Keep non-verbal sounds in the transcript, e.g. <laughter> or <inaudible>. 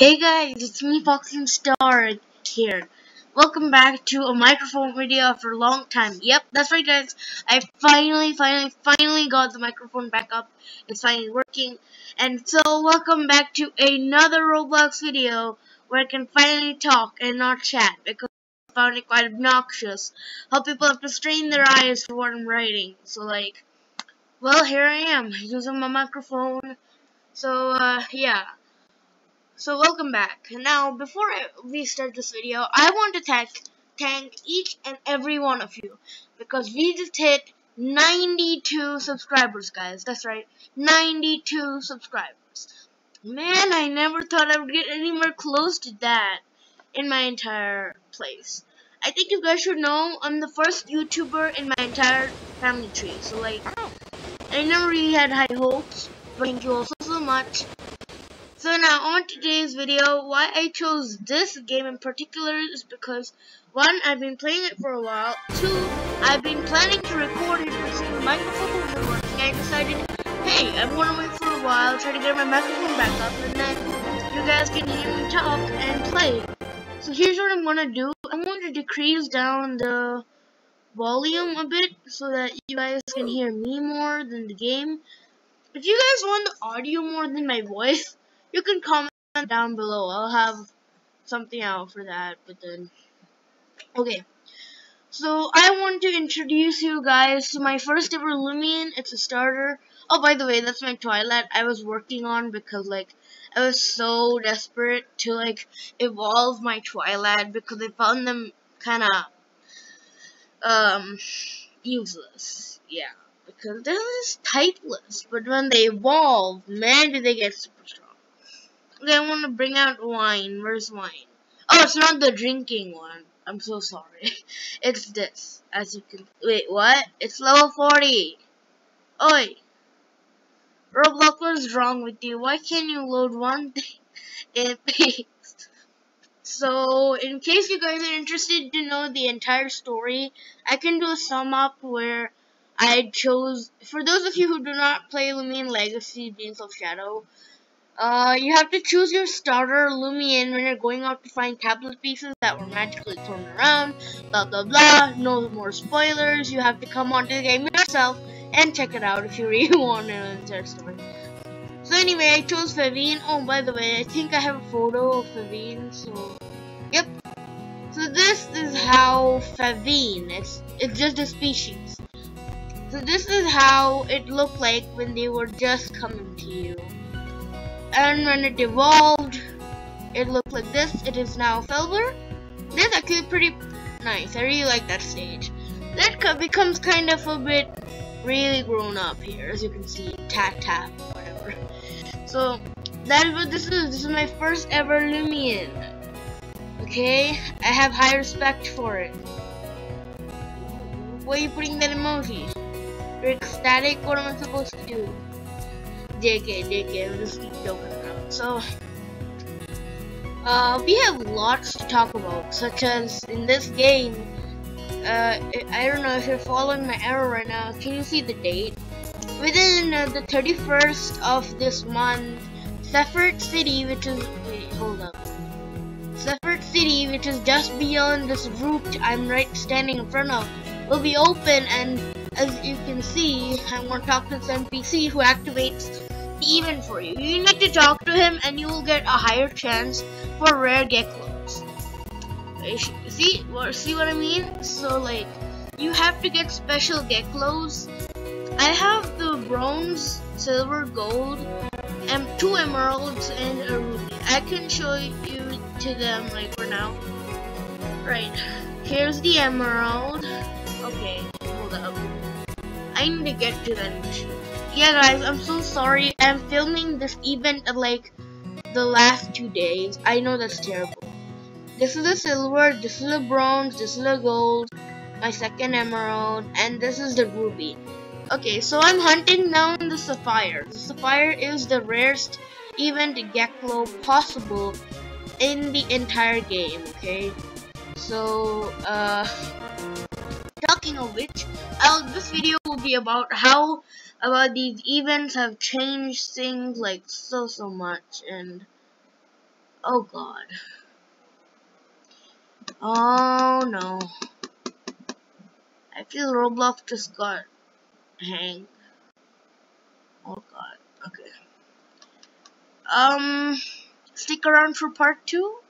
Hey guys, it's me Foxine Star here. Welcome back to a microphone video after a long time. Yep, that's right guys. I finally, finally, finally got the microphone back up. It's finally working. And so, welcome back to another Roblox video where I can finally talk and not chat because I found it quite obnoxious how people have to strain their eyes for what I'm writing. So like, well, here I am using my microphone. So, uh, yeah. So welcome back. Now, before we start this video, I want to thank, thank each and every one of you because we just hit 92 subscribers, guys. That's right, 92 subscribers. Man, I never thought I would get anywhere close to that in my entire place. I think you guys should know I'm the first YouTuber in my entire family tree. So, like, I never really had high hopes. But thank you all so, so much. So now on today's video, why I chose this game in particular is because one, I've been playing it for a while. Two, I've been planning to record it but since the microphone wasn't working, I decided, hey, I'm gonna wait for a while, try to get my microphone back up, and then you guys can hear me talk and play. So here's what I'm gonna do. I'm going to decrease down the volume a bit so that you guys can hear me more than the game. If you guys want the audio more than my voice, you can comment down below. I'll have something out for that, but then okay. So I want to introduce you guys to my first ever Loomian. It's a starter. Oh, by the way, that's my Twilight I was working on because like I was so desperate to like evolve my Twilight because I found them kind of um useless. Yeah, because they're just typeless. But when they evolve, man, do they get super strong. I want to bring out wine. Where's wine? Oh, it's not the drinking one. I'm so sorry. <laughs> it's this. As you can... Wait, what? It's level 40. Oi. Roblox, what is wrong with you? Why can't you load one thing? <laughs> So, in case you guys are interested to know the entire story, I can do a sum up where I chose... For those of you who do not play Loomian Legacy Genes of Shadow, uh, you have to choose your starter Loomian when you're going out to find tablet pieces that were magically thrown around, blah blah blah, no more spoilers, you have to come onto the game yourself and check it out if you really <laughs> want to know the story. So anyway, I chose Fevine. Oh, by the way, I think I have a photo of Fevine, so, yep. So this is how Fevine, it's, it's just a species. So this is how it looked like when they were just coming to you and when it evolved it looked like this. It is now Felver. That's actually pretty nice. I really like that stage. That becomes kind of a bit really grown up here as you can see. Tap tap whatever. So that is what this is. This is my first ever Loomian. Okay? I have high respect for it. Why are you putting that emoji? You're ecstatic? What am I supposed to do JK, JK, I'm just joking around. So, uh, we have lots to talk about, such as in this game, uh, I don't know if you're following my arrow right now, can you see the date? Within uh, the 31st of this month, Sephert City, which is, wait, hold up. Sephert City, which is just beyond this route I'm right standing in front of, will be open and as you can see, I'm going to talk to this NPC who activates even for you. You need to talk to him and you will get a higher chance for rare Geklows. Eh, see, see what I mean? So like, you have to get special Geklows. I have the bronze, silver, gold, and two emeralds and a ruby. I can show you to them like for now. Right, here's the emerald. Okay, hold up. I need to get to that mission yeah guys, I'm so sorry. I'm filming this event at like the last two days. I know that's terrible. This is a silver, this is a bronze, this is a gold, my second emerald, and this is the ruby. Okay, so I'm hunting down the sapphire. The sapphire is the rarest event Geklo possible in the entire game, okay? So, uh, talking of which, I'll, this video will be about how about these events have changed things like so so much and Oh god. Oh no. I feel Roblox just got hang. Oh god. Okay. Um stick around for part two